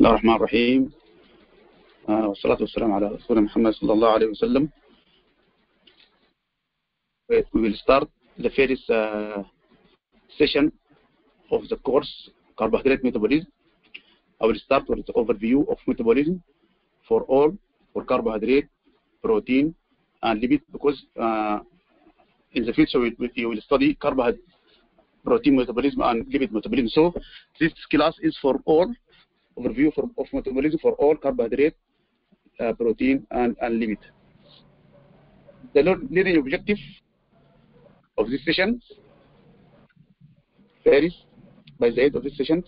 الله الرحمن الرحيم آه والصلاة والسلام على رسول محمد صلى الله عليه وسلم We will start the first uh, session of the course carbohydrate metabolism. I will start with the overview of metabolism for all for carbohydrate, protein, and lipid because uh, in the future we, we, you will study carbohydrate, protein metabolism and lipid metabolism. So this class is for all overview for, of metabolism for all carbohydrate, uh, protein, and, and lipid. The learning objective of this session varies by the end of this session.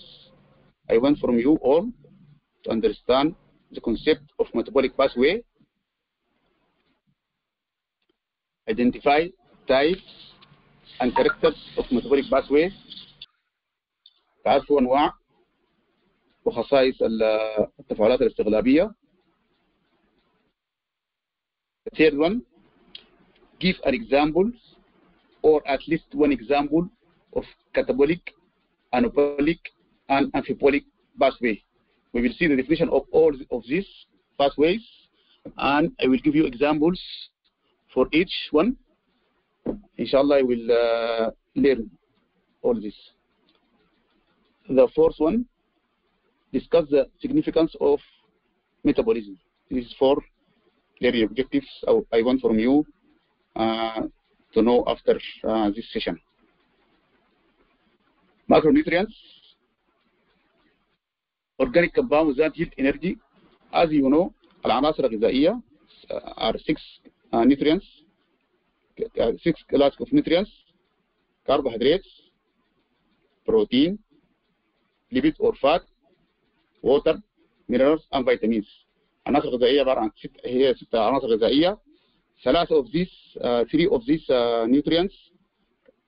I want from you all to understand the concept of metabolic pathway, identify types and characters of metabolic pathway, تعرفوا أنواع وخصائص التفاعلات الاستغلابية. The third one, give an example or at least one example of catabolic, anabolic, and amphibolic pathway. We will see the definition of all of these pathways, and I will give you examples for each one. Inshallah, I will uh, learn all this. The fourth one, discuss the significance of metabolism. This is for learning objectives I want from you uh, to know after uh, this session. Macronutrients, organic compounds that yield energy. As you know, العناصر الغذائية are six uh, nutrients, uh, six classes of nutrients, carbohydrates, protein, lipid or fat, water, minerals, and vitamins. عناصر غذائية عبارة عن ست هي ست عناصر of these, uh, three of these uh, nutrients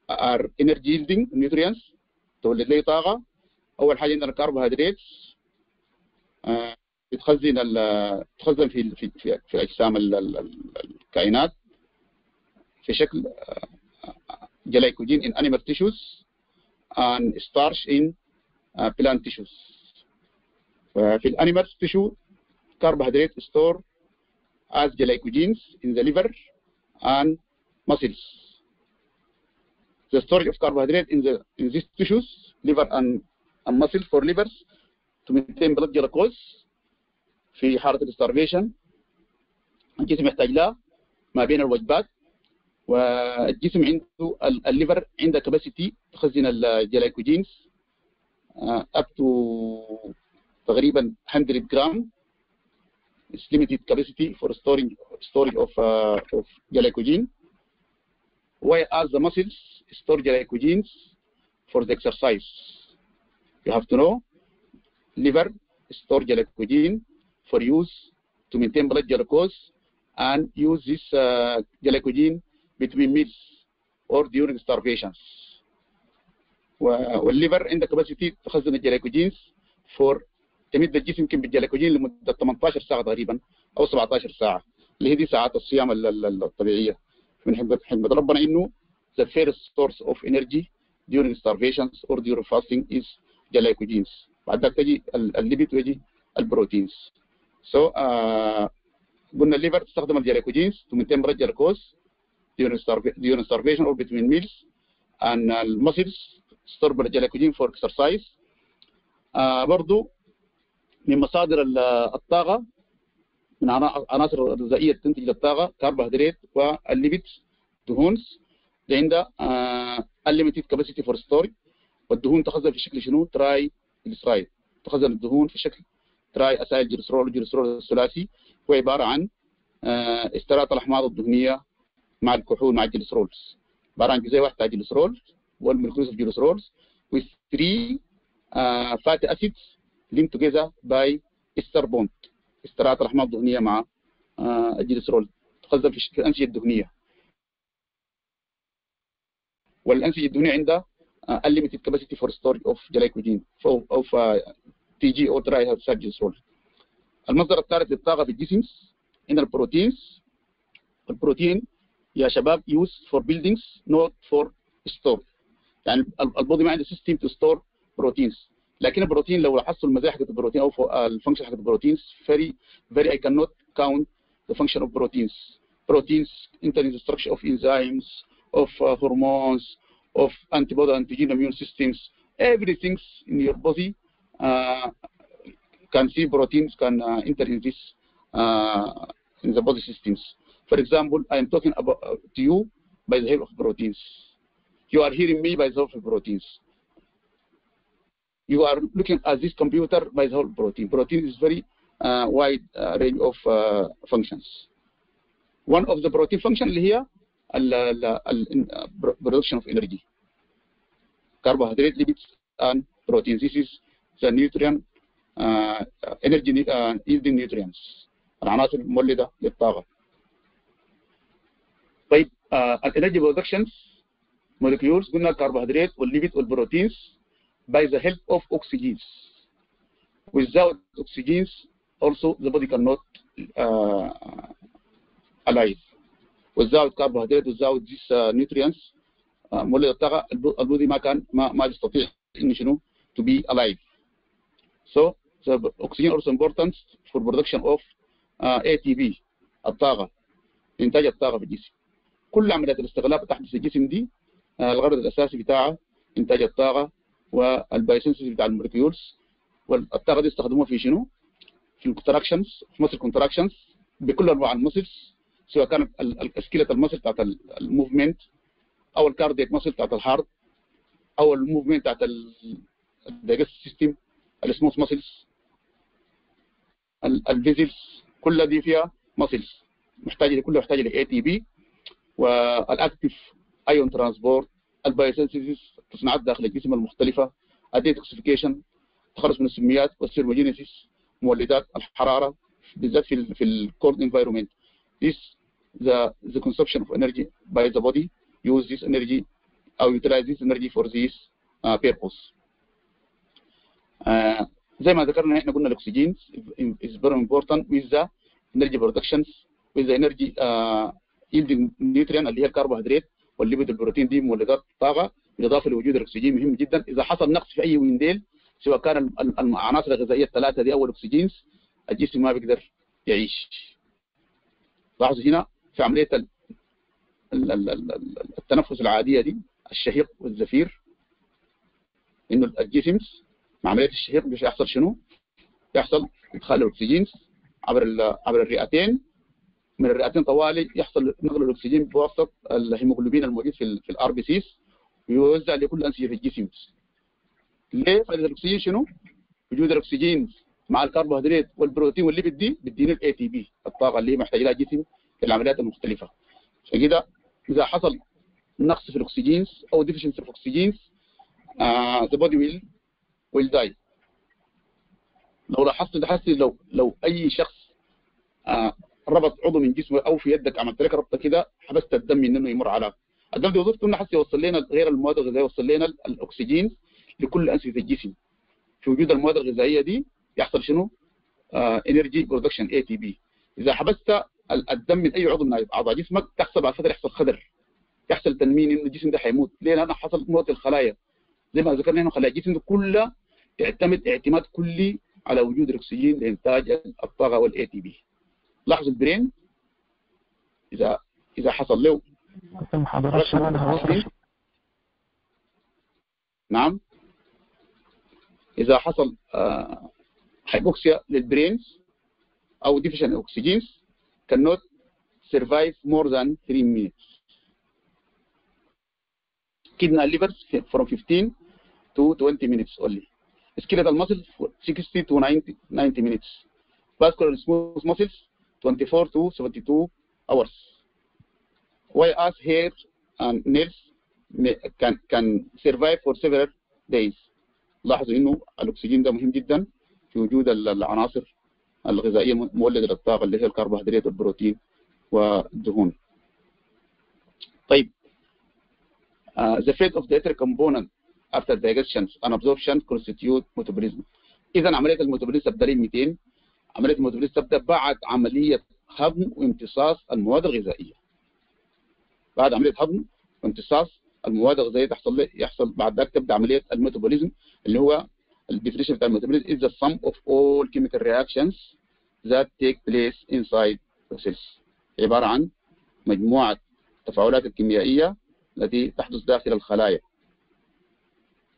are energy yielding nutrients تولد لي طاقة. أول حاجة عندنا الكربوهيدرات uh, بتخزن تخزن في في في, في أجسام الكائنات في شكل glycogen animal tissues and starch in uh, plant tissues. في ال animal tissue carbohydrate stored as glycogens in the liver and muscles the storage of carbohydrate in the in these tissues liver and muscle for livers to maintain blood glucose في حالة ال starvation الجسم يحتاج لها ما بين الوجبات والجسم عنده ال liver عنده capacity تخزن ال glycogens up to تقريبا 100 جرام It's limited capacity for storing storage of uh, of glycogen whereas the muscles store glycogens for the exercise you have to know liver store glycogen for use to maintain blood glucose and use this uh, glycogen between meals or during starvations والليفر عنده كباسيتي تخزن الجلايكوجينز فور تمد الجسم يمكن بالجلايكوجين لمدة 18 ساعة تقريبا أو 17 ساعة. اللي هي دي ساعات الصيام الطبيعية. بنحب نحمد ربنا إنه the first source of energy during starvations or during fasting is glycogens بعد ذلك تجي ال lipid ويجي ال proteins so uh, قلنا ال liver تستخدم ال glycogens to maintain blood glucose during, starvation or between meals. And ال muscles store ال glycogen for exercise. uh, برضو من مصادر الطاقة من عناصر الغذائية تنتج الطاقة كربوهيدرات وال lipid دهون دي عندها unlimited capacity for storage والدهون تخزن في شكل شنو؟ triglyceride تخزن الدهون في شكل triacylglycerol الجليسرول الثلاثي هو عبارة عن استرات الأحماض الدهنية مع الكحول مع ال glycerols عبارة عن جزيء واحد بتاع glycerol one molecule glycerols with three uh, fatty acids linked together by ester bond. استرات الأحماض الدهنية مع uh, الجليسرول تخزن في الأنسجة الدهنية والأنسجة الدهنية عندها uh, unlimited capacity for storage of glycogen أو في TG أو triglycerol المصدر الثالث للطاقة في الجسم عندنا ال proteins. البروتين يا شباب used for buildings not for store. يعني ال body ما عنده system to store proteins لكن البروتين لو لاحظت المزايا حقت البروتين أو الفانكشن حقت البروتينز فيري فيري اي كانوت كاونت ذا فانكشن اوف بروتينز بروتينز انت ستراكشر اوف انزيمز اوف هرمونز اوف انتي بودي انتيجين اميون سيستمز every things in your body can see proteins can enter in this in the body systems for example I am talking to you are looking at this computer by the whole protein. Protein is very uh, wide uh, range of uh, functions. One of the protein function here, production of energy. Carbohydrate, lipids, and proteins. This is the nutrient energy yielding nutrients. العناصر المولدة للطاقة. طيب الانرجي برودكشنز molecules قلنا الكربوهيدرات والليبيد والبروتينز By the help of oxygens. Without oxygens, also the body cannot uh, alive. Without carbohydrate, without these uh, nutrients, مولد البودي ما ما شنو to be alive. So the oxygen also important for production of uh, ATP الطاقة إنتاج الطاقة في الجسم. كل عمليات الاستغلاق تحدث الجسم دي الغرض الأساسي بتاعها إنتاج الطاقة والبايسنسز بتاع المولكيولز والطاقه دي يستخدموها في شنو؟ في ال contractions في muscle contractions بكل أنواع ال muscles سواء كانت السكيلة المسل بتاعت الموفمنت أو الكارديك مسل بتاعت الهارت أو الموفمنت بتاعت الدايجست سيستم السموث مسلز الفيزلز كل دي فيها مسلز محتاجه كلها محتاجة ل ATP وال active ion transport ال biosynthesis تصنيعات داخل الجسم المختلفة ال detoxification تخلص من السميات وال thermogenesis مولدات الحرارة بالذات في ال في ال cold environment this the the consumption of energy by the body use this energy أو utilize this energy for this uh, purpose uh, زي ما ذكرنا إحنا قلنا الاكسجين is very important with the energy productions with the energy uh, yielding nutrient اللي هي الكربوهيدرات والليبيد البروتين دي مولدات طاقة بالاضافه لوجود الأكسجين مهم جدا. إذا حصل نقص في أي من ديل سواء كان العناصر الغذائية الثلاثة دي أو الأكسجين الجسم ما بيقدر يعيش. لاحظوا هنا في عملية التنفس العادية دي الشهيق والزفير إنه الجسم مع عملية الشهيق مش يحصل شنو؟ يحصل إدخال الأكسجين عبر عبر الرئتين. من الرئتين طوالي يحصل نقل الأكسجين بواسطة الهيموجلوبين الموجود في ال RBCs ويوزع لكل أنسجة في الجسم. ليه؟ فائدة الأكسجين شنو؟ وجود الأكسجين مع الكربوهيدرات والبروتين وال lipid دي بتدينا ال ATP الطاقة اللي محتاج لها الجسم في العمليات المختلفة. عشان كده إذا حصل نقص في الأكسجين أو deficiency في الأكسجين the body will will die لو لاحظت تحسي لو لو أي شخص آه ربط عضو من جسمه أو في يدك عملت لك ربطة كده حبست الدم من إنه يمر على الدم دي وظيفته إنه حتى يوصل لنا غير المواد الغذائية يوصل لنا الأكسجين لكل أنسجة الجسم. في وجود المواد الغذائية دي يحصل شنو؟ energy production ATP إذا حبست الدم من أي عضو من أعضاء جسمك تحصل بعد فترة يحصل خدر. يحصل تنميل انه الجسم ده حيموت. ليه؟ لأنه حصل موت الخلايا. زي ما ذكرنا هنا خلايا الجسم ده كلها تعتمد اعتماد كلي على وجود الأكسجين لإنتاج الطاقة وال ATP لاحظوا ال brain اذا اذا حصل له المحاضرات شغالة نعم اذا حصل hypoxia لل brains أو deficient oxygens cannot survive more than 3 minutes kidney livers from 15 to 20 minutes only skeletal muscles 60 to 90, 90 minutes vascular smooth muscles 24 to 72 hours whereas hair and nails can can survive for several days لاحظوا انه الاكسجين ده مهم جدا في وجود العناصر الغذائيه مولده للطاقه اللي هي الكربوهيدرات والبروتين والدهون طيب uh, the fate of dietary component after digestion and absorption constitute metabolism اذا عمليه ال metabolism لي 200 عملية ال metabolism تبدا بعد عملية هضم وامتصاص المواد الغذائية. بعد عملية هضم وامتصاص المواد الغذائية تحصل يحصل بعد ذلك تبدأ عملية ال metabolism اللي هو ال definition بتاع ال metabolism is the sum of all chemical reactions that take place inside the cells. عبارة عن مجموعة التفاعلات الكيميائية التي تحدث داخل الخلايا.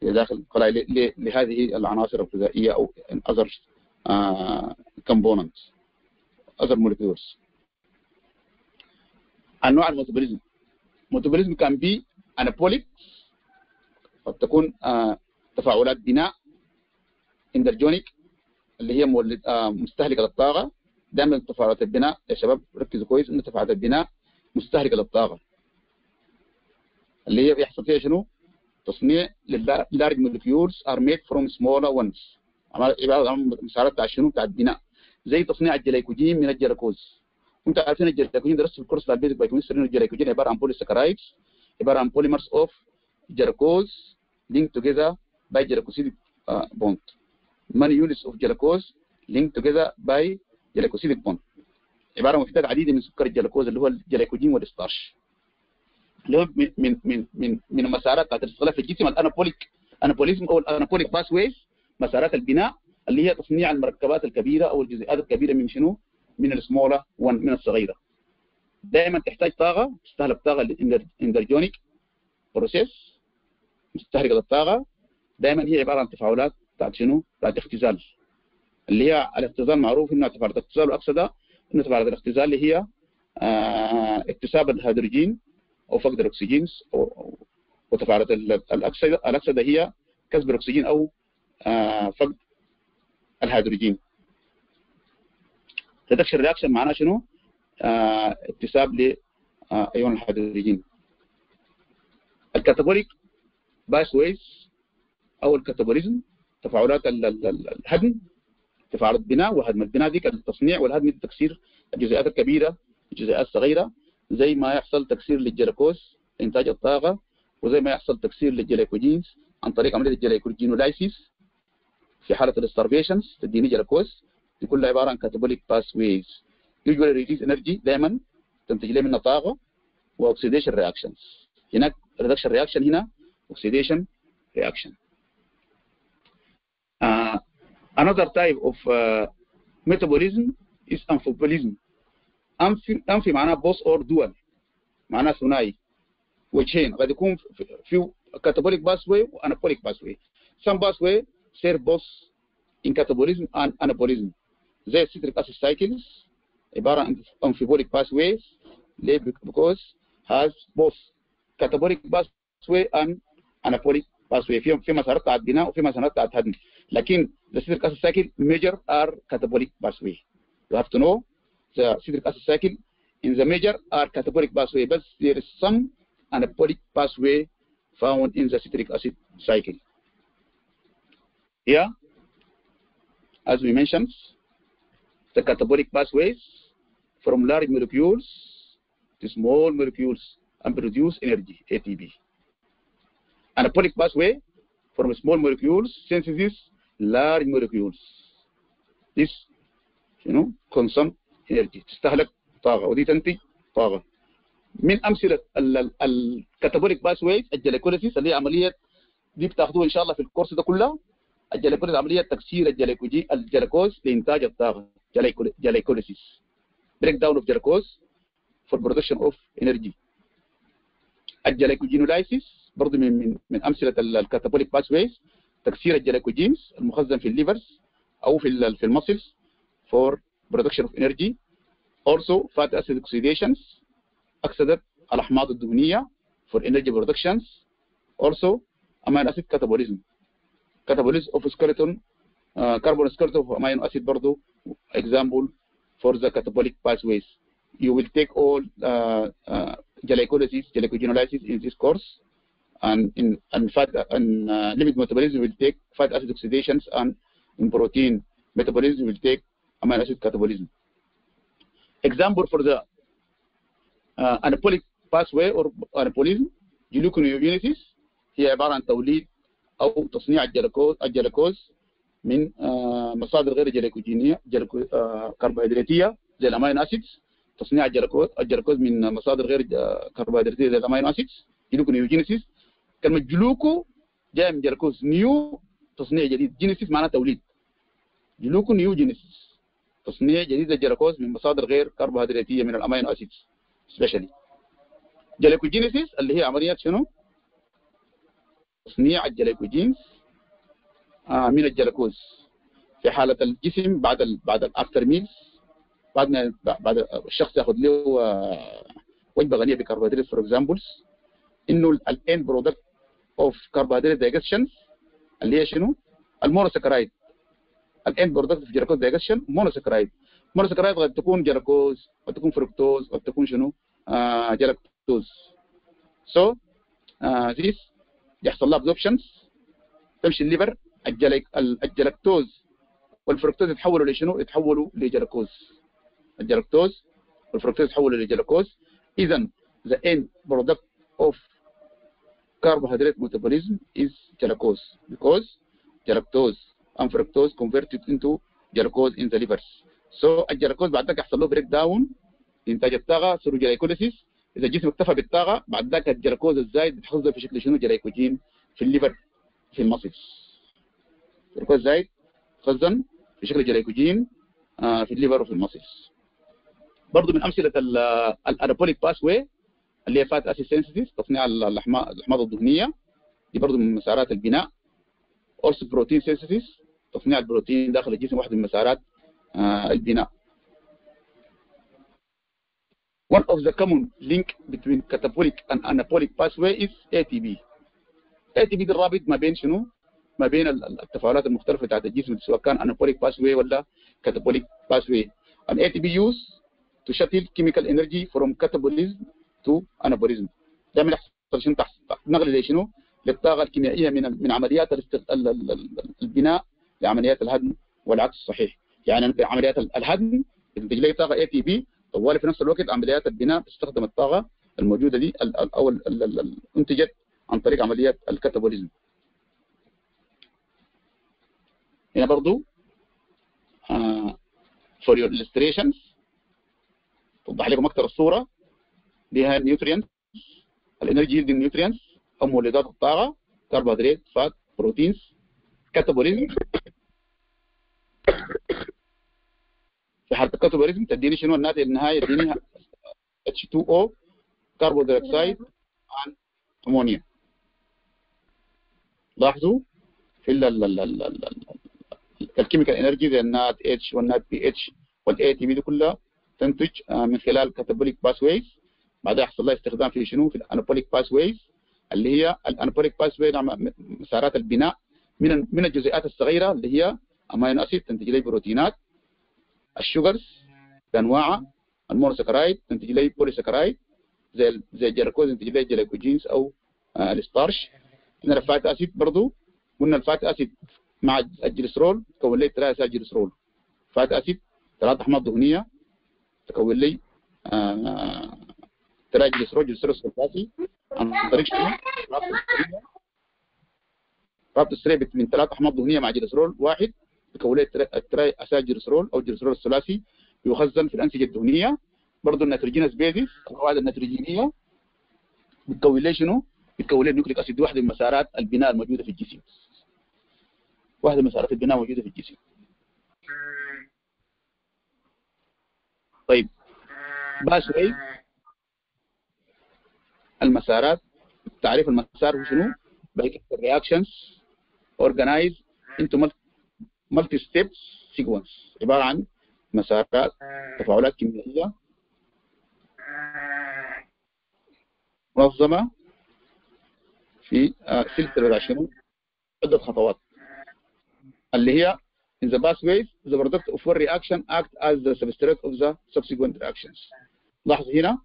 داخل الخلايا لهذه العناصر أو other uh, components other molecules. أنواع الميتابوليزم الميتابوليزم كان بي anabolic قد تكون آه تفاعلات بناء endergonic اللي هي مولد آه مستهلكة للطاقة. دائما تفاعلات البناء يا شباب ركزوا كويس ان تفاعلات البناء مستهلكة للطاقة. اللي هي بيحصل فيها شنو؟ تصنيع large molecules are made from smaller ones عبارة عن مسارات بتاع شنو؟ بتاع البناء زي تصنيع الجليكوجين من الجلوكوز وانت عارفين الجليكوجين درست في ال course بتاع ال basic biochemistry الجليكوجين عبارة عن polysaccharides عبارة عن polymers of glucose linked together by glycosidic uh, bond. many units of glucose linked together by bond. عبارة محتاج عديد من سكر الجلوكوز اللي هو الجليكوجين وال starch. اللي هو من من من, من المسارات بتاعت الاستقلاب في الجسم ال anabolic anabolism أو ال anabolic pathways مسارات البناء اللي هي تصنيع المركبات الكبيرة أو الجزيئات الكبيرة من شنو؟ من السمولة من الصغيرة دائما تحتاج طاقة تستهلك طاقة endergonic process مستهلكه للطاقه دائما هي عبارة عن تفاعلات بتاعت شنو؟ بتاعت اختزال اللي هي الاختزال معروف إنها تفاعلات الاختزال والاكسده انه تفاعلات الاختزال اللي هي آه اكتساب الهيدروجين أو فقد الأكسجين وتفاعلات الاكسده الاكسده هي كسب الأكسجين أو آه فقد الهيدروجين. reduction reaction معناه شنو؟ آه اكتساب لايون الهيدروجين. ال catabolic pathways أو ال catabolism تفاعلات الهدم تفاعلات البناء وهدم البناء دي التصنيع والهدم تكسير الجزيئات الكبيرة الجزيئات الصغيرة زي ما يحصل تكسير للجلوكوز إنتاج الطاقة وزي ما يحصل تكسير لل glycogens عن طريق عملية ال glycogenolysis في حالة ال starvations تديني جلوكوز دي كلها عبارة عن catabolic pathways usually release energy دائما تنتج لي منها طاقة و oxidation reactions هناك reduction reaction هنا oxidation reaction. uh, another type of uh, metabolism is amphibolism. amphi amphi معناه both or dual معناه ثنائي. وجهين. قد يكون في catabolic pathway و anabolic pathway. Some pathway serve both in catabolism and anabolism زي citric acid cycles عبارة عن amphibotic pathways ليه because has both catabolic pathway and anabolic pathway في في مسارات بتاعت بناء وفي مسارات بتاعت هدم لكن the citric acid cycle major are catabolic pathway you have to know the citric acid cycle in the major are catabolic pathway but there is some anabolic pathway found in the citric acid cycle Here as we mentioned the catabolic pathways from large molecules to small molecules and produce energy, ATP. Anabolic pathway from small molecules synthesis large molecules. This, you know, consume energy. تستهلك طاقة ودي تنتج طاقة. من أمثلة ال catabolic pathways ال glycolysis اللي هي عملية دي بتاخدوها إن شاء الله في الكورس ده كله ال glycolysis عملية تكسير الجليكوجي الجلوكوز لإنتاج الطاقة. glycolysis. break down of glucose for production of energy. ال glycogenolysis برضه من من من أمثلة ال catabolic pathways تكسير الجليكوجينز المخزن في الليفرز أو في في المسلز for production of energy. also fat acid oxidations أكسدت الأحماض الدهنية for energy productions. also amino acid catabolism. catabolism of skeleton uh, carbon skeleton of amino acid برضه example for the catabolic pathways you will take all uh, uh, glycolysis, glycogenolysis in this course, and in and fat and uh, lipid metabolism will take fat acid oxidations, and in protein metabolism will take amino acid catabolism. Example for the uh, anabolic pathway or anabolism gluconeogenesis هي عبارة عن توليد أو تصنيع الجلوكوز الجلوكوز من آه مصادر غير جليكوجينية جلوكو آه كربوهيدراتية زي الأمينو أسيدز. تصنيع الجلوكوز الجلوكوز من مصادر غير كربوهيدراتية زي ال amino acids. gluconeogenesis كلمة gluco جاية من جلوكوز neo تصنيع جديد. genesis معناه توليد. gluco neo genesis. تصنيع جديد للجلوكوز من مصادر غير كربوهيدراتية من ال amino acids specially glycogenesis اللي هي عمليه شنو؟ تصنيع ال glycogens آه من الجلوكوز في حالة الجسم بعد ال بعد ال after meals بعد بعد الشخص ياخذ له آه وجبة غنية بكربوهيدرات for examples إنه ال end product of carbohydrate digestion اللي هي شنو؟ ال monosaccharide. ال end product of glucose digestion monosaccharide. monosaccharide قد تكون جلوكوز قد تكون فركتوز قد تكون شنو؟ آه so this يحصل لها absorptions تمشي ال liver الجلك الجلكتوز والفركتوز يتحولوا لشنو؟ يتحولوا لجلوكوز الجلكتوز والفركتوز يتحولوا لجلوكوز اذا the end product of carbohydrate metabolism is glucose because galactose and fructose converted into glucose in the livers. So الجلوكوز بعد ذاك يحصل له breakdown إنتاج الطاقة يصير glycolysis إذا الجسم اكتفى بالطاقة بعد ذاك الجلوكوز الزايد يتخزن في شكل شنو؟ جلايكوجين في ال liver في ال muscles الجلوكوز الزايد يتخزن في شكل جلايكوجين آه في ال liver وفي ال muscles برضه من أمثلة ال anabolic pathway اللي هي fatty acid synthesis تصنيع الاحماض الدهنية. دي برضه من مسارات البناء. or protein synthesis تصنيع البروتين داخل الجسم واحدة من مسارات آه البناء. One of the common link between catabolic and anabolic pathway is ATP. ATP ده الرابط ما بين شنو؟ ما بين التفاعلات المختلفة بتاعت الجسم سواء كان anabolic pathway ولا catabolic pathway. And ATP used to shuttle chemical energy from catabolism to anabolism. ده من يحصل شنو تحصل نقل لشنو؟ للطاقة الكيميائية من من عمليات البناء لعمليات الهدم والعكس صحيح. يعني عمليات الهدم بتنتج لي طاقة ATP طوالي في نفس الوقت عمليات البناء تستخدم الطاقة الموجودة دي أو انتجت عن طريق عمليات ال catabolism هنا برضو uh, for your illustrations توضح لكم أكثر الصورة. بها ال nutrients ال energy yielding nutrients أو مولدات الطاقة carbohydrate fat proteins catabolism في حاله ال catabolism تديني شنو الناتج النهائي يديني H2O carbon dioxide عن أمونيا. لاحظوا؟ في ال chemical energy زي ال NADH وال NADPH وال ATP دي كلها تنتج من خلال catabolic pathways بعدها يحصل لها استخدام في شنو؟ في ال anabolic pathways اللي هي ال anabolic pathways مسارات البناء من من الجزيئات الصغيرة اللي هي amino acid تنتج لي بروتينات. ال sugars بانواعها ال monosaccharide تنتج لي polysaccharide زي زي الجلوكوز تنتج لي glycogens أو آه ال starch هنا ال fatty acid برضو قلنا ال fatty acid مع الجليسرول تكون لي ثلاثة جليسرول fatty acid ثلاثة أحماض دهنية تكون لي آه ثلاثة جليسرول جليسرول ثلاثي عن طريق؟ رابط السريع. من ثلاثة أحماض دهنية مع جليسرول واحد تكون لي ال triacylglycerol أو جليسرول الثلاثي يخزن في الأنسجة الدهنية. برضه ال nitrogenous bases القواعد النيتروجينية. بتكون لي شنو؟ بتكون لي nucleic acid؟ واحدة من مسارات البناء الموجودة في الجسم. واحدة من مسارات البناء الموجوده في الجسم. طيب. pathway المسارات. تعريف المسار هو شنو؟ ال reactions organized into multi step sequence. عبارة عن مسارات تفاعلات كيميائية. منظمة في سلسلة عشرين عدة خطوات. اللي هي in the pathways the product of one reaction act as the substrate of the subsequent reactions. لاحظ هنا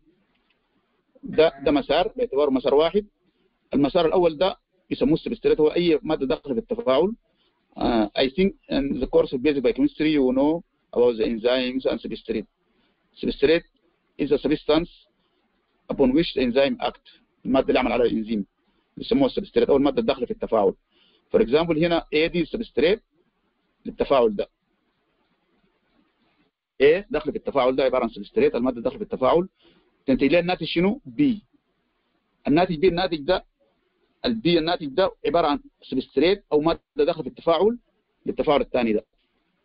ده ده مسار باعتباره مسار واحد. المسار الأول ده يسموه السبستريت هو أي مادة داخلة في التفاعل. Uh, I think in the course of basic biochemistry you know about the enzymes and substrate. Substrate is a substance upon which the enzyme act المادة اللي عمل على الإنزيم بيسموها ال substrate أو المادة الداخلة في التفاعل. For example هنا A دي ال substrate للتفاعل ده. A داخل في التفاعل ده عبارة عن substrate المادة داخلة في التفاعل تنتج لها الناتج شنو؟ B. الناتج B الناتج ده الدي الناتج ده عبارة عن substrate أو مادة داخله في التفاعل للتفاعل الثاني ده.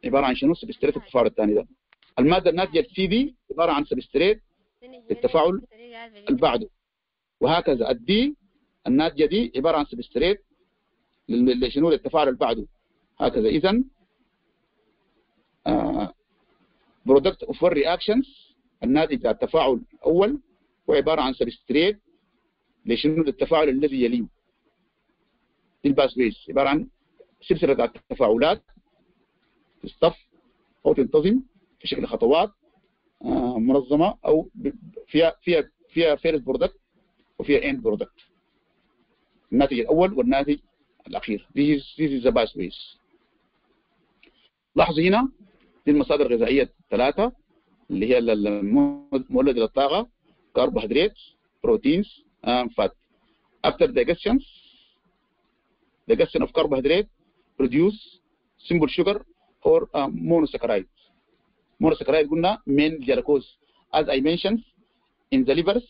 عبارة عن شنو؟ substrate التفاعل الثاني ده. المادة الناتجة ال C دي عبارة عن substrate للتفاعل اللي بعده وهكذا ال D الناتجة دي عبارة عن substrate لشنو؟ للتفاعل اللي بعده هكذا اذا product of reactions الناتج عن التفاعل الأول هو عبارة عن substrate لشنو؟ للتفاعل الذي يليه. ال pathways عبارة عن سلسلة التفاعلات تصطف أو تنتظم في شكل خطوات آه، منظمة أو فيها فيها فيها first product وفيها end product الناتج الأول والناتج الأخير. This is, this is the pathways لاحظوا هنا دي المصادر الغذائية الثلاثة اللي هي المولد للطاقة كربوهيدرات proteins and fat. After digestion digestion of carbohydrate produce simple sugar or uh, monosaccharide monosaccharide قلنا main glucose as I mentioned in the livers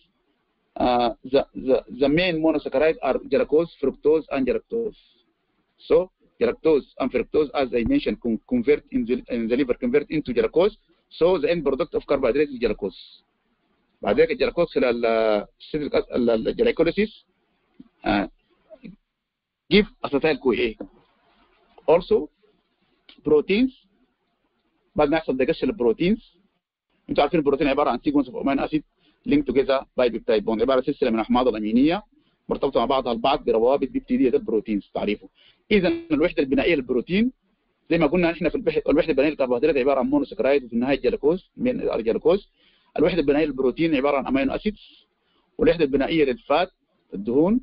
uh, the, the, the main monosaccharide are glucose, fructose, and galactose. So galactose and fructose, as I mentioned, convert in the, in the liver convert into glucose. So the end product of carbohydrate is glucose. بعد ذلك الجلاكوز خلال الجلايكوليسيس uh, give acetyl CoA. Also proteins بعد ما يحصل digestion ال proteins أنتوا عارفين البروتين عباره عن sequence of amino acid linked together by peptide bond. عباره عن سلسله من الاحماض الامينيه مرتبطة مع بعضها البعض بروابط بيبتيدية ده ال proteins تعريفه. اذا الوحدة البنائية للبروتين زي ما قلنا إحنا في الوحدة البنائية للكربوهيدرات عبارة عن monosaccharide وفي النهاية جلوكوز من الجلوكوز الوحدة البنائية للبروتين عبارة عن amino acids والوحدة البنائية لل fat الدهون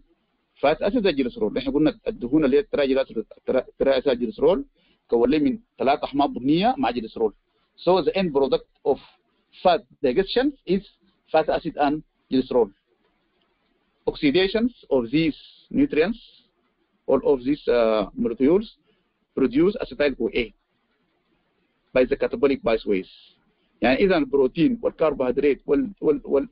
fatty acid الجليسرول إحنا قلنا الدهون اللي هي ال triacylglycerol مكون لي من ثلاث احماض دهنيه مع جليسرول so the end product of fat digestion is fatty acid and glycerol oxidations of these nutrients or of these uh, molecules produce acetyl CoA by the catabolic pathways يعني اذا البروتين والكربوهيدرات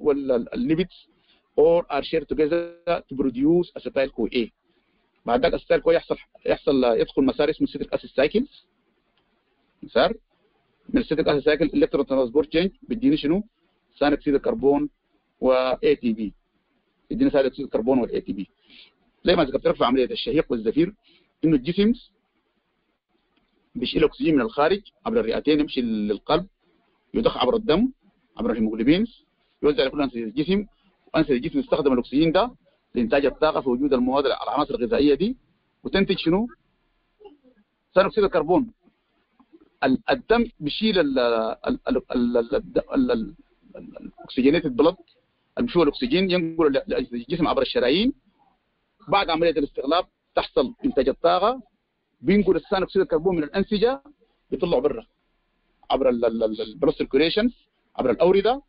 وال lipids or are shared together to produce acetyl CoA بعد ذلك acetyl CoA يحصل يحصل يدخل مسار اسمه citric acid cycles. مسار؟ من ال citric acid cycle electron transport chain بيديني شنو؟ ثاني اكسيد الكربون و ATP بيديني ثاني اكسيد الكربون وال ATP زي ما ذكرت لك في عملية الشهيق والزفير إنه الجسم بيشيل اكسجين من الخارج عبر الرئتين يمشي للقلب يضخ عبر الدم عبر ال hemoglobins يوزع لكل أنسجة الجسم وانسجه الجسم يستخدم الأكسجين ده لإنتاج الطاقة في وجود المواد العناصر الغذائية دي. وتنتج شنو؟ ثاني اكسيد الكربون الدم بيشيل الاكسجينات ال blood المشوه الأكسجين ينقل الجسم عبر الشرايين. بعد عملية الاستقلاب تحصل إنتاج الطاقة. بينقل ثاني اكسيد الكربون من الأنسجة بيطلعوا برا عبر ال blood circulation عبر الاورده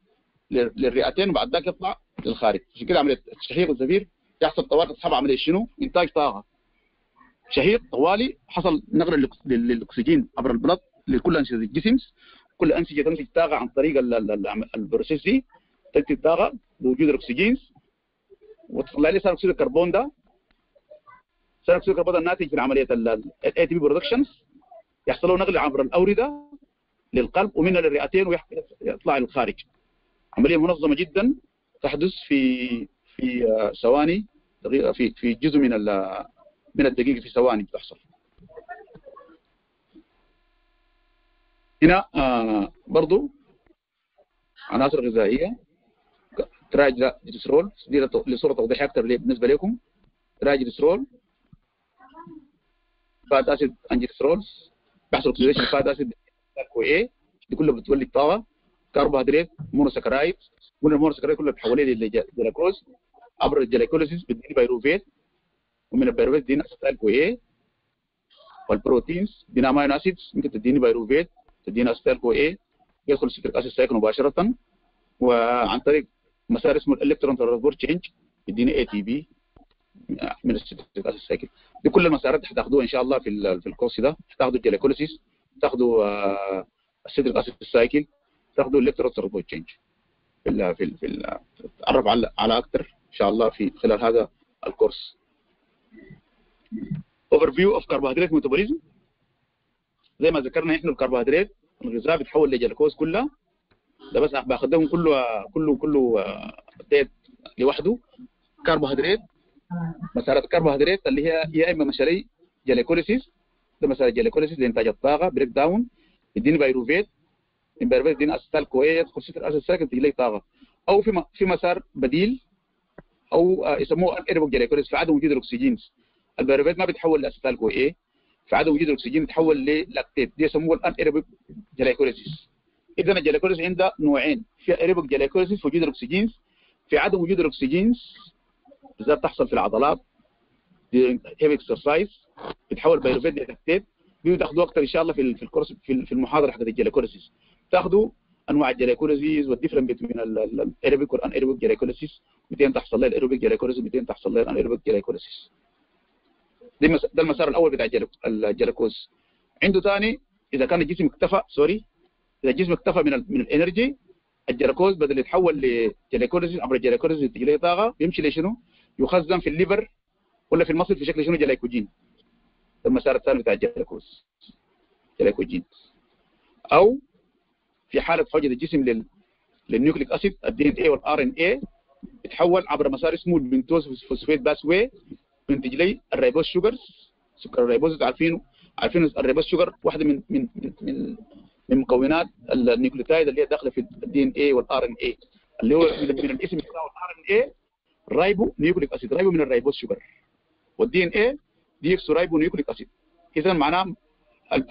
للرئتين وبعد ذاك يطلع للخارج. عشان كده عملية الشهيق والزفير يحصل طوال تصحب عمليه شنو؟ انتاج طاقة. شهيق طوالي حصل نقل للأكسجين عبر ال blood لكل انسجه الجسم كل انسجه تنتج طاقة عن طريق ال process دي. تنتج طاقة بوجود الاكسجين وتطلع لي ثاني اكسيد الكربون ده. ثاني اكسيد الكربون الناتج من عملية ال ATP productions يحصل له نقل عبر الاورده للقلب ومنها للرئتين ويطلع للخارج. عملية منظمة جدا تحدث في في ثواني في في جزء من من الدقيقة في ثواني بتحصل. هنا آه برضو عناصر غذائية. triacylglycerol دي لصورة توضيح أكثر بالنسبة لكم. triacylglycerol fatty acid and glycerol بيحصل oxidation fatty acid CoA دي كلها بتولد طاقه كربوهيدرات monosaccharide قلنا ال monosaccharide كلها بتحولها للجلاكوز عبر ال glycolysis بتديني pyruvate ومن ال pyruvate دي acetyl CoA وال proteins. دي amino acids ممكن تديني pyruvate تدينا acetyl CoA يدخل ال citric acid cycle مباشرة. وعن طريق مسار اسمه ال electron transport chain يديني ATP من ال citric acid cycle. دي كل المسارات هتاخدوها إن شاء الله في الكورس ده. هتاخدوا ال glycolysis تاخدوا ال citric acid cycle. تاخدوا ال electron transport chain في ال في في ال على على أكثر إن شاء الله في خلال هذا الكورس. overview of carbohydrate metabolism زي ما ذكرنا إحنا الكربوهيدرات الغذاء بيتحول لجلوكوز كلها. ده بس باخدهم كله كله كله ديت لوحده. كربوهيدرات مسارات الكربوهيدرات اللي هي يا اما مسار ال glycolysis ده مسار ال glycolysis لإنتاج الطاقة breakdown يديني pyruvate من pyruvate يديني acetyl CoA يخش ال citric acid cycle تجي لي طاقة. أو في في مسار بديل أو يسموه anaerobic glycolysis في عدم وجود الأكسجين. ال pyruvate ما بيتحول ل acetyl CoA في عدم وجود الأكسجين يتحول ل lactate. دي يسموه ال anaerobic glycolysis اذا ال glycolysis عنده نوعين. في anaerobic glycolysis في وجود الأكسجين في عدم وجود الأكسجين بالذات تحصل في العضلات. heavy exercise بتحول pyruvate ل lactate. دي تاخذوا أكثر إن شاء الله في في الكورس في المحاضرة حقت ال glycolysis تاخذوا أنواع الجليكوليسيس والديفرنت بين الانيروبيك والانيروبيك جليكوليسيس 200 تحصل لها الانيروبيك جليكوليسيس 200 تحصل لها الانيروبيك جليكوليسيس ده المسار الأول بتاع الجلوكوز. عنده ثاني إذا كان الجسم اكتفى sorry إذا الجسم اكتفى من من ال energy الجلوكوز بدل يتحول ل glycolysis عبر ال glycolysis تجي له طاقة بيمشي لشنو؟ يخزن في ال liver ولا في ال muscle في شكل شنو؟ جلايكوجين. المسار الثاني بتاع الجلوكوز جلايكوجين. أو في حالة حاجة الجسم لل لل nucleic acid ال DNA وال RNA يتحول عبر مسار اسمه ال pentose phosphate pathway بينتج لي ال ribose sugars. سكر الريبوز عارفينه؟ عارفين ال ribose sugar واحدة من من من من, مكونات ال nucleotide اللي هي داخلة في ال DNA وال RNA اللي هو من, الاسم بتاعه ال RNA ribonucleic acid ribo من ال ribose sugar. وال DNA deoxyribonucleic acid. اذا معناه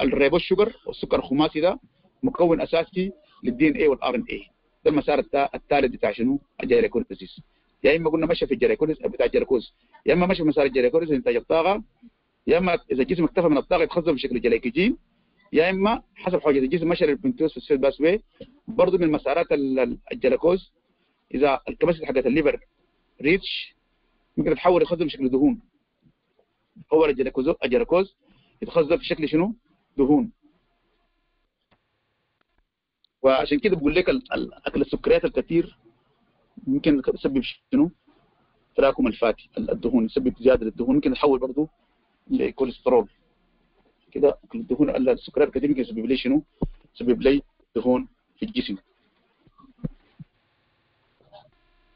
ال ribose sugar والسكر الخماسي ده مكون أساسي لل DNA وال RNA ده المسار الثالث بتاع شنو؟ ال glycolysis يا إما قلنا مشى في ال glycolysis بتاع الجلوكوز يا إما مشى في مسار ال glycolysis انتاج الطاقة. يا إما إذا الجسم اكتفى من الطاقة يتخزن بشكل جليكوجين يا إما حسب حاجة. الجسم مشى لل pentose phosphate pathway برضه من مسارات الجلوكوز إذا ال capacity حقت ال liver reach ممكن تتحول يتخزن بشكل دهون. هو الجلوكوز يتخزن في شكل شنو؟ دهون. وعشان كده بقول لك أكل السكريات الكثير ممكن يسبب شنو؟ تراكم ال fatty الدهون يسبب زيادة للدهون ممكن يتحول برضه لكوليسترول. كده الدهون السكريات الكثير ممكن يسبب لي شنو؟ يسبب لي دهون في الجسم.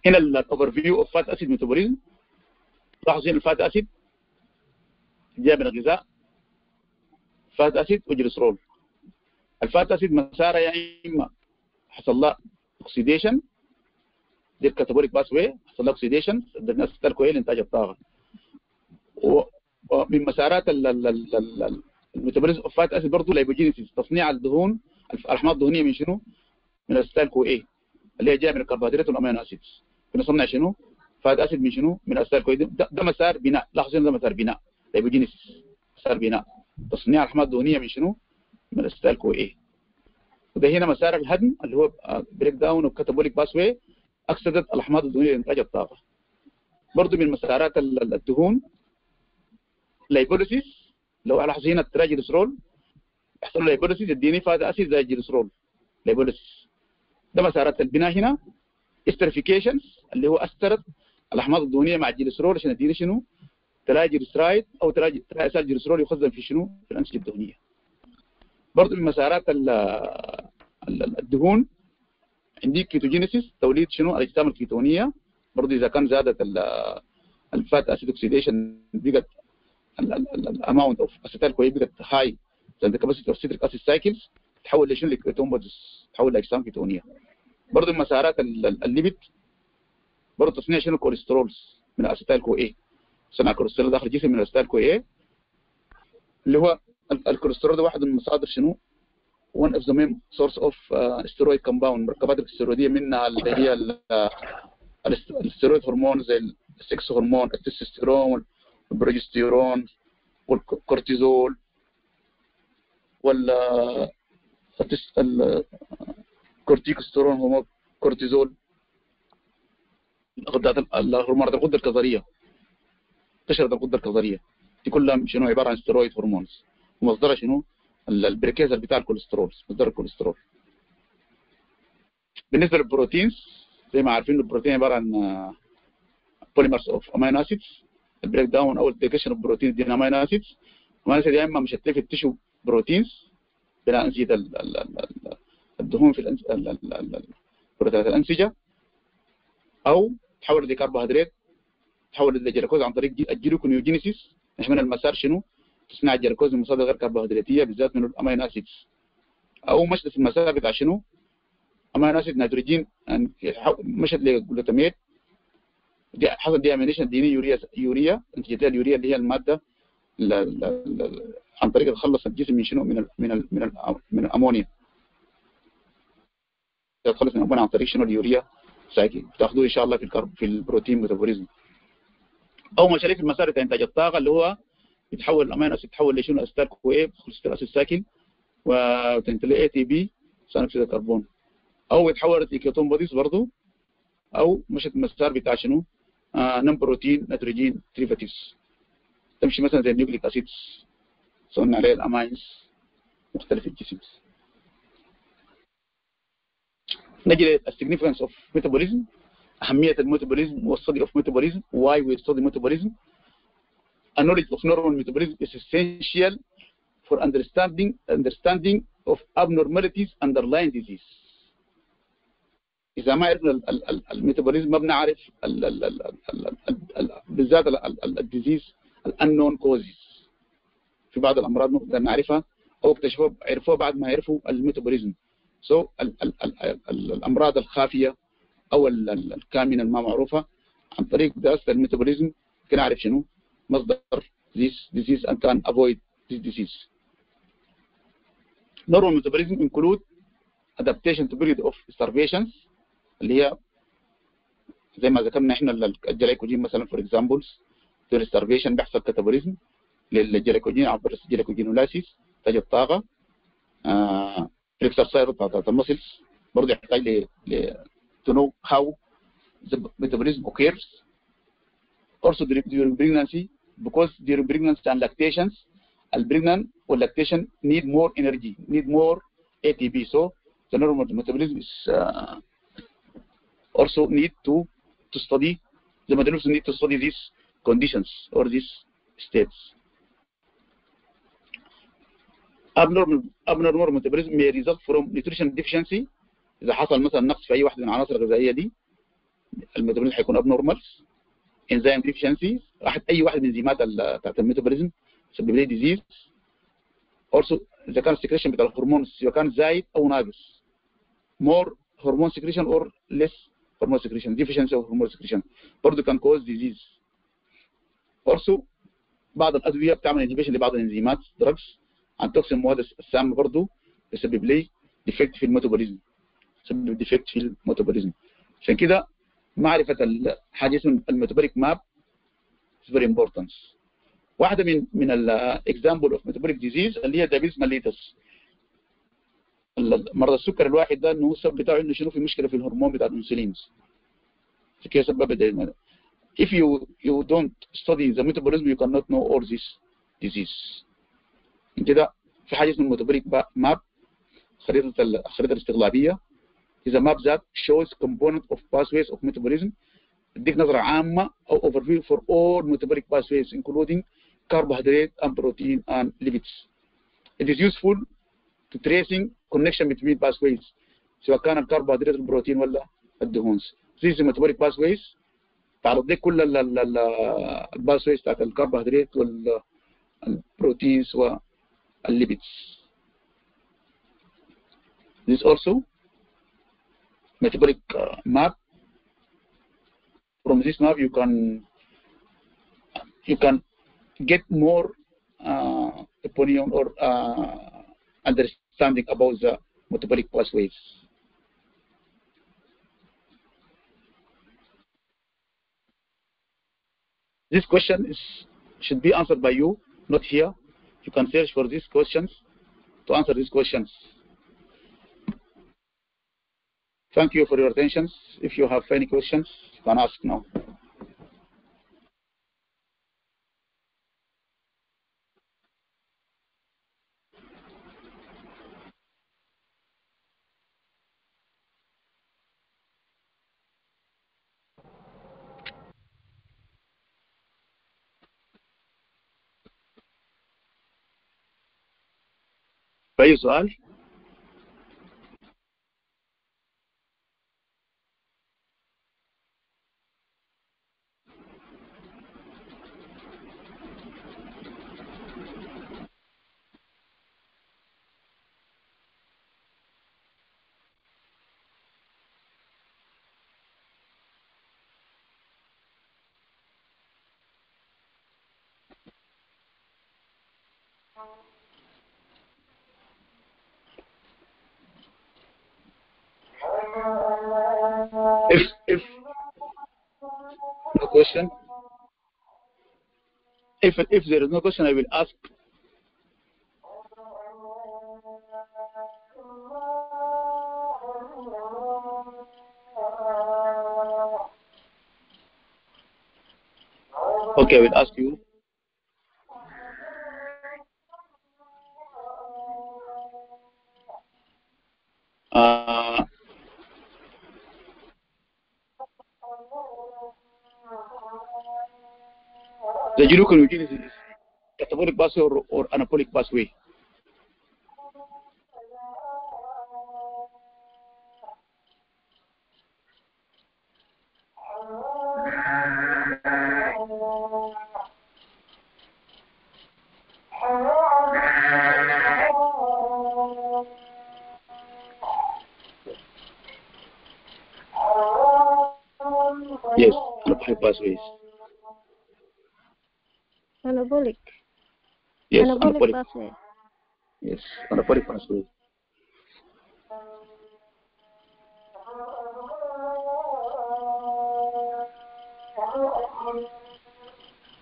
هنا ال overview of fatty acid metabolism لاحظوا هنا ال fatty acid جاء من الغذاء. fatty acid و glycerol ال fatty acid مساره يا إما حصل له oxidation دي ال catabolic pathway حصل له oxidation الناس تركوا لإنتاج الطاقة ومن مسارات ال metabolism of fatty acid برضه lipogenesis تصنيع الدهون الاحماض الدهنيه من شنو؟ من ال acetyl CoA اللي هي جاية من الكربوهيدرات وال amino acids بنصنع شنو؟ fatty acid من شنو؟ من ال acetyl Co ده, ده مسار بناء لاحظوا ده مسار بناء lipogenesis مسار بناء تصنيع الاحماض الدهنيه من شنو؟ من CoA وده هنا مسار الهدم اللي هو breakdown وال catabolic pathway اكسدة الأحماض الدهنية لإنتاج الطاقة. برضه من مسارات الدهون lipolysis لو لاحظ هنا ال triacylglycerol يحصل له lipolysis يديني fatty acid زي ال glycerol lipolysis ده مسارات البناء هنا. esterifications اللي هو أسترة الأحماض الدهنية مع الجلسرول عشان يديني شنو؟ triglyceride أو triacylglycerol يخزن في شنو؟ في الأنسجة الدهنية. برضه من مسارات الدهون عندي ketogenesis توليد شنو؟ الأجسام الكيتونية. برضه إذا كان زادت ال fatty acid oxidation بقت ال amount of acetyl CoA بقت higher than ال capacity of citric acid cycles تحول لشنو؟ ل ketone bodies تحول لأجسام كيتونية. برضه من مسارات ال lipid برضه تصنيع شنو؟ cholesterols من ال acetyl CoA صنع كوليسترول داخل الجسم من ال acetyl CoA اللي هو الكوليسترول ده واحد من مصادر شنو؟ one the main source of uh, steroid compound مركبات الاستيرويديه منها اللي هي ال steroid hormone زي ال sex hormone التستوستيرون والبروجستيرون والكورتيزول وال الكورتيكوستيرون هرمون كورتيزول غدة الهرمونات الغده الكظريه تشرد الغدة الكظريه دي كلها شنو؟ عبارة عن steroid hormones ومصدرها شنو؟ ال precursor بتاع الكوليسترول مصدر الكوليسترول. بالنسبة لل proteins زي ما عارفين البروتين عبارة عن polymers of amino acids ال breakdown أو ال digestion of protein دي amino acids amino acid يا إما مشت تلاقي في ال tissue proteins بناء انسجه ال- ال- ال- ال- الدهون في بروتينات الأنسجة. أو تحول لكربوهيدرات تحول لجلوكوز عن طريق g- ال gluconeogenesis يحمل المسار شنو؟ تصنيع الجلوكوز من مصادر غير كربوهيدراتية بالذات من ال amino acids أو مشت في المسار بتاع شنو؟ amino acid nitrogen مشت ل glutamate دي حصل deamination دي urea urea انتجت لها اليوريا اللي هي المادة ل- ل- ل- عن طريق تخلص الجسم من شنو؟ من ال من ال من, ال من الأمونيا تتخلص من الامونيا عن طريق شنو؟ اليوريا سايكل بتاخذوه إن شاء الله في الكرب في البروتين ميتابوليزم أو مشاريع في المسار بتاع إنتاج الطاقة اللي هو يتحول الامينو اسيد يتحول لشنو استار كو إيه خلص اسيد ساكن وتنتهي اي تي بي ثاني أكسيد الكربون. أو يتحول لكيتون بوديز برضه أو مشت المسار بتاع شنو؟ آه نم بروتين نيتروجين تريفاتيفز تمشي مثلا زي النيوكليك أسيدز صنع عليه الامينز مختلف الجسم نجي ال significance of metabolism أهمية ال metabolism وال study of metabolism why we study metabolism. A knowledge of normal metabolism is essential for understanding understanding of abnormalities underlying disease اذا ما عرفنا ال- ال- ال- ال metabolism ما بنعرف ال- ال- ال- ال- ال- ال- بالذات ال disease ال unknown causes في بعض الامراض نقدر نعرفها أو اكتشفوها عرفوها بعد ما عرفوا ال metabolism so so, ال- ال- ال- ال- الامراض الخافيه أو ال- ال- الكامنه الما معروفه عن طريق دراسه ال metabolism كنا نعرف شنو مصدر this disease and can avoid this disease. Normal metabolism include adaptation to period of starvations اللي هي زي ما ذكرنا إحنا الجلايكوجين مثلا for examples during starvation بيحصل catabolism لل glycogen عبر ال glycogenolysis تجد طاقه آه ال exercise بتاعت ال muscles برضه يحتاج ل to know how the metabolism occurs also during pregnancy because during pregnancy and lactations ال pregnant وال lactation need more energy need more ATP so the normal metabolism is uh, also need to to study the metabolism need to study these conditions or these states abnormal abnormal metabolism may result from nutrition deficiency اذا حصل مثلا نقص في اي واحدة من العناصر الغذائيه دي الميتابوليزم حيكون abnormal enzyme deficiency راحت أي واحد من انزيمات بتاعت الميتابوليزم تسبب لي ديزيز also إذا كان ال secretion بتاع الهرمون سواء كان زايد أو ناقص. More hormone secretion or less hormone secretion deficiency of hormone secretion. برضه كان cause disease. Also بعض الأدوية بتعمل inhibition لبعض الإنزيمات drugs عن toxin المواد السامه برضه بيسبب لي defect في ال metabolism. يسبب defect في ال metabolism. عشان كده معرفة اسمها ال metabolic map is very important. واحدة من من ال example of metabolic disease اللي هي diabetes mellitus مرض السكر الواحد ده إنه السبب بتاعه إنه شنو في مشكلة في الهرمون بتاع الانسولين في كده سبب if you you don't study the metabolism you cannot know all this disease. كده في حاجة اسمها ال metabolic map خريطة الخريطه الاستقلابية. إذا ماب ذات shows component of pathways of metabolism تديك نظرة عامة أو overview for all metabolic pathways including carbohydrate and protein and lipids. It is useful to tracing connection between pathways سواء كان الكربوهيدرات البروتين ولا الدهون. These metabolic pathways تعرض لك كل الباثويز بتاعت الكربوهيدرات والبروتينز والليبيدز. This also metabolic uh, map from this map you can you can get more uh, opinion or uh, understanding about the metabolic pathways. This question is should be answered by you, not here. You can search for these questions to answer these questions. Thank you for your attention. If you have any questions, you can ask now. أي if if no question. If if there is no question i will ask. Okay i will ask you the Jurukan routine is, is catabolic pathway or, or anabolic pathway. Yes, anabolic pathways. Anabolic. Yes, Anabolic anabolic. pathway. Yes, anabolic pathway.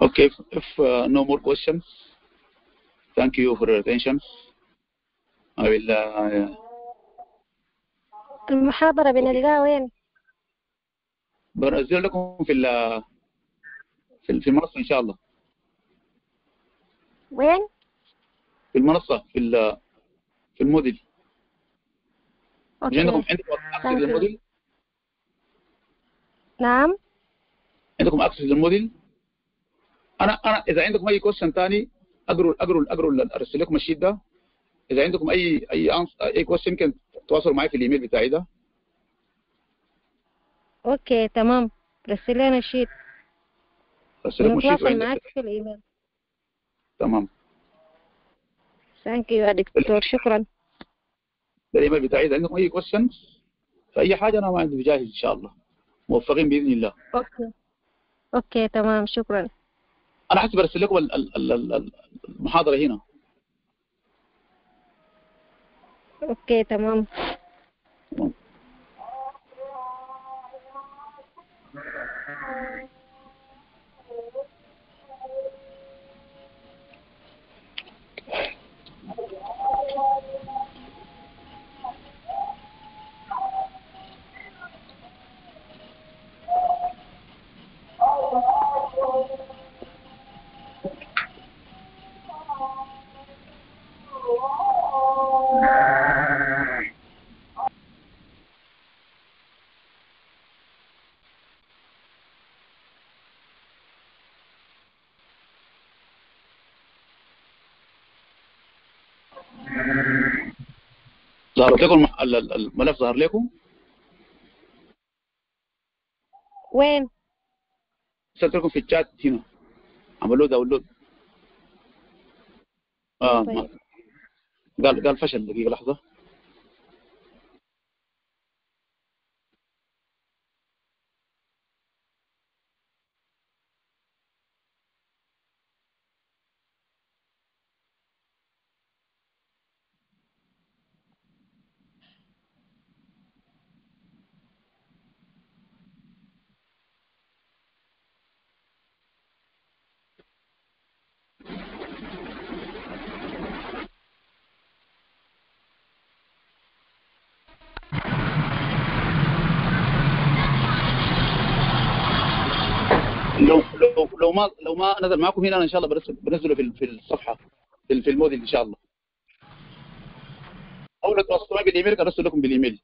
Okay, if, if uh, no more questions, thank you for your attention. I will uh, المحاضرة بنلقاها وين؟ بنزل لكم في ال- في في المنصة إن شاء الله وين؟ في المنصة في ال- في ال Moodle. عندكم okay عندكم you. لل Moodle؟ نعم. عندكم access لل Moodle؟ أنا أنا إذا عندكم أي question ثاني اقروا اقروا اقروا أرسل لكم ال sheet ده. إذا عندكم أي أي أي question يمكن تتواصلوا معي في الإيميل بتاعي ده. okay تمام. رسل لنا ال sheet. أرسل لكم الشيت معك في الإيميل. تمام. thank you يا دكتور شكرا. بتاعي اذا عندكم أي question في اي حاجة أنا ما عندي جاهز إن شاء الله. موفقين بإذن الله. okay. okay تمام شكرا. أنا حسب ارسل لكم ال- ال- ال- ال- المحاضرة هنا. أوكي تمام تمام. ظهرت لكم الم- ال- ال- الملف ظهر لكم وين؟ ارسلت لكم في الشات هنا عملوا داونلود آه طيب. ما. قال قال فشل دقيقة لحظة لو لو لو ما لو ما نزل معكم هنا أنا إن شاء الله برسل بنزله في في الصفحة في الموديل إن شاء الله. أو لو تواصلوا معي بالإيميل أرسل لكم بالإيميل.